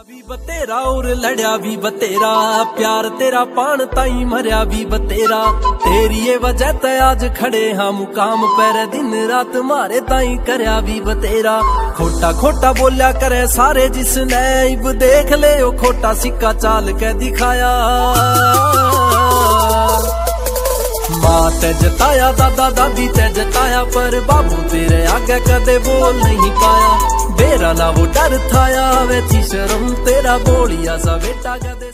ਵੀ ਬਤੇਰਾ ਔਰ ਲੜਿਆ ਵੀ ਬਤੇਰਾ ਪਿਆਰ ਤੇਰਾ ਪਾਣ ਤਾਈ ਮਰਿਆ ਵੀ ਬਤੇਰਾ ਤੇਰੀ ਇਹ ਵਜ੍ਹਾ ਤੇ ਅੱਜ ਖੜੇ ਹਾਂ ਮੁਕਾਮ ਪਰ ਦਿਨ ਰਾਤ ਮਾਰੇ ਤਾਈ ਕਰਿਆ ਵੀ ਬਤੇਰਾ ਖੋਟਾ ਖੋਟਾ ਬੋਲਿਆ ਕਰੇ ਸਾਰੇ ਜਿਸ ਨੇ ਇਬ ਦੇਖ ਲਿਓ ਖੋਟਾ ਸਿੱਕਾ ਚਾਲ ਕੇ ਦਿਖਾਇਆ ਮਾਂ ਤੇ ਜਤਾਇਆ ਦਾਦਾ ਦਾਦੀ ਤੇ ਜਤਾਇਆ ਪਰ ਬਾਬੂ ਤੇਰੇ ਆਗੇ ਕਦੇ ਬੋਲ ਨਹੀਂ ਪਾਇਆ ना वो डर था वे थी शर्म तेरा बोलिया सा बेटा कदे